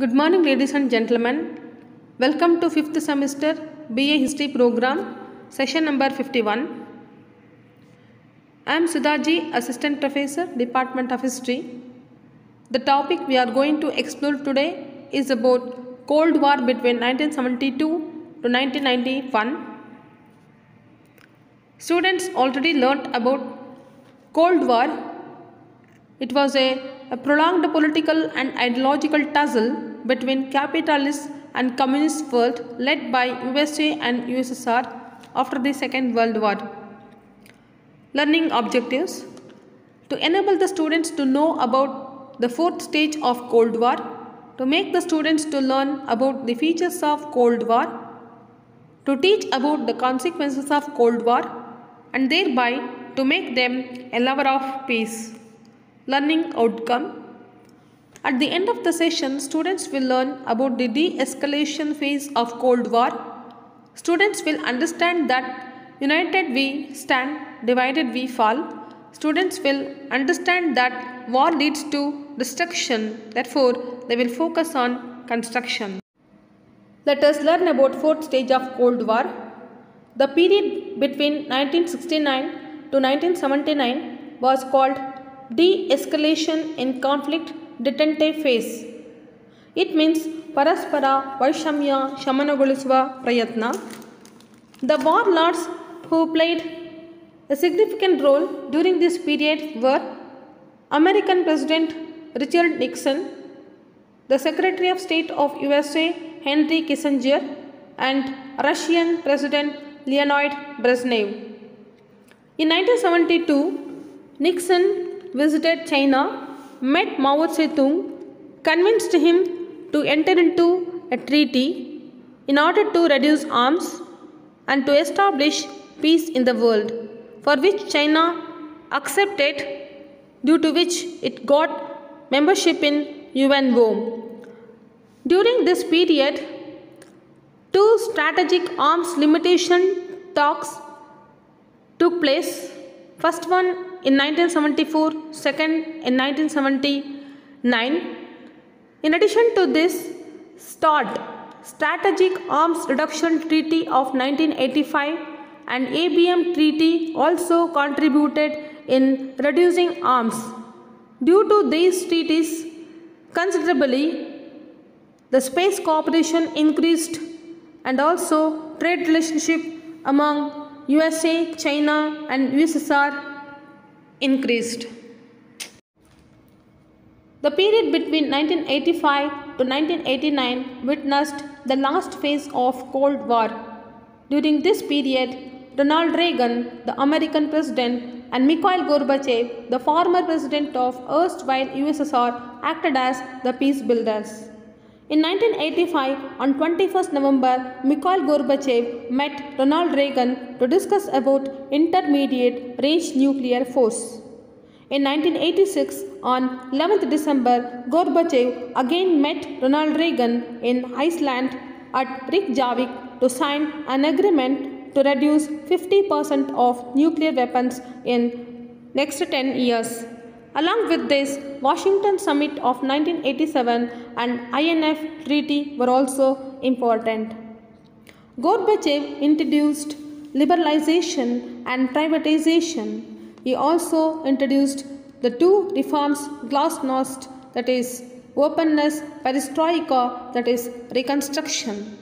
Good morning, ladies and gentlemen. Welcome to fifth semester BA History program, session number 51. I am Sudhaji, Assistant Professor, Department of History. The topic we are going to explore today is about Cold War between 1972 to 1991. Students already learnt about Cold War. It was a, a prolonged political and ideological tussle between capitalist and communist world led by USA and USSR after the Second World War. Learning objectives to enable the students to know about the fourth stage of Cold War, to make the students to learn about the features of Cold War, to teach about the consequences of Cold War, and thereby to make them a lover of peace. Learning outcome at the end of the session, students will learn about the de-escalation phase of Cold War. Students will understand that united we stand, divided we fall. Students will understand that war leads to destruction. Therefore, they will focus on construction. Let us learn about fourth stage of Cold War. The period between 1969 to 1979 was called de-escalation in conflict detente phase it means ಪರಸ್ಪರ ವೈಷಮ್ಯ ಶಮನಗೊಳಿಸುವ ಪ್ರಯತ್ನ the war Lord's who played a significant role during this period were American president Richard Nixon the secretary of state of U S A Henry Kissinger and Russian president Leonid ಬ್ರೆಸ್ನೇವ್ in nineteen seventy two Nixon visited China met Mao Zedong, convinced him to enter into a treaty in order to reduce arms and to establish peace in the world, for which China accepted, due to which it got membership in UNO. During this period, two strategic arms limitation talks took place. First one in 1974, second in 1979. In addition to this, START, Strategic Arms Reduction Treaty of 1985 and ABM Treaty also contributed in reducing arms. Due to these treaties, considerably, the space cooperation increased and also trade relationship among USA, China and USSR increased. The period between 1985 to 1989 witnessed the last phase of Cold War. During this period, Ronald Reagan, the American president, and Mikhail Gorbachev, the former president of erstwhile USSR, acted as the peace builders. In 1985, on 21st November, Mikhail Gorbachev met Ronald Reagan to discuss about intermediate range nuclear force. In 1986, on 11th December, Gorbachev again met Ronald Reagan in Iceland at Reykjavik to sign an agreement to reduce 50% of nuclear weapons in next 10 years. Along with this, Washington Summit of 1987 and INF Treaty were also important. Gorbachev introduced liberalization and privatization. He also introduced the two reforms glasnost that is openness perestroika that is reconstruction.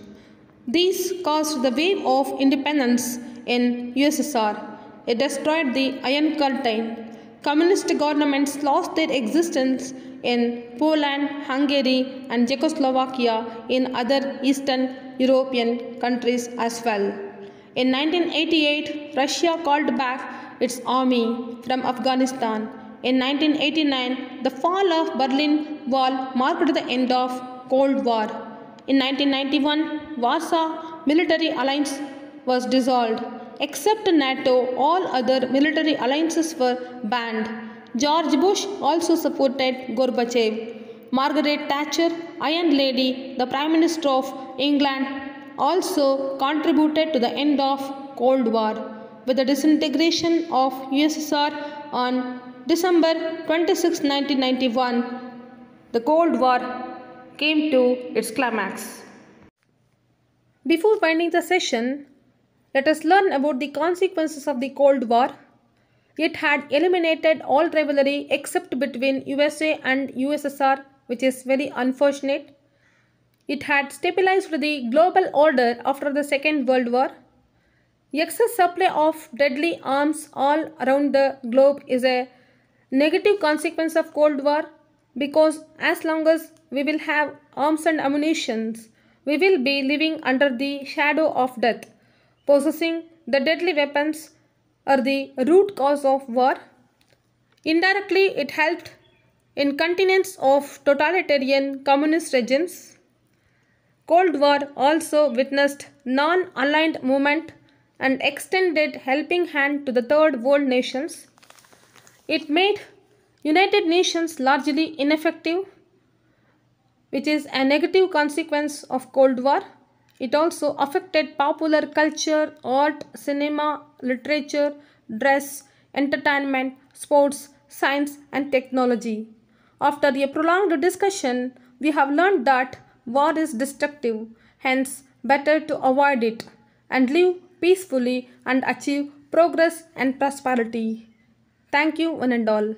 These caused the wave of independence in USSR. It destroyed the Iron Curtain communist governments lost their existence in Poland, Hungary, and Czechoslovakia in other Eastern European countries as well. In 1988, Russia called back its army from Afghanistan. In 1989, the fall of Berlin Wall marked the end of Cold War. In 1991, Warsaw Military Alliance was dissolved. Except NATO, all other military alliances were banned. George Bush also supported Gorbachev. Margaret Thatcher, Iron Lady, the Prime Minister of England, also contributed to the end of Cold War. With the disintegration of USSR on December 26, 1991, the Cold War came to its climax. Before winding the session, let us learn about the consequences of the Cold War. It had eliminated all rivalry except between USA and USSR, which is very unfortunate. It had stabilized the global order after the Second World War. Excess supply of deadly arms all around the globe is a negative consequence of Cold War because as long as we will have arms and ammunitions, we will be living under the shadow of death. Possessing the deadly weapons are the root cause of war. Indirectly, it helped in continuance of totalitarian communist regimes. Cold War also witnessed non-aligned movement and extended helping hand to the third world nations. It made United Nations largely ineffective which is a negative consequence of Cold War. It also affected popular culture, art, cinema, literature, dress, entertainment, sports, science and technology. After a prolonged discussion, we have learned that war is destructive, hence better to avoid it and live peacefully and achieve progress and prosperity. Thank you one and all.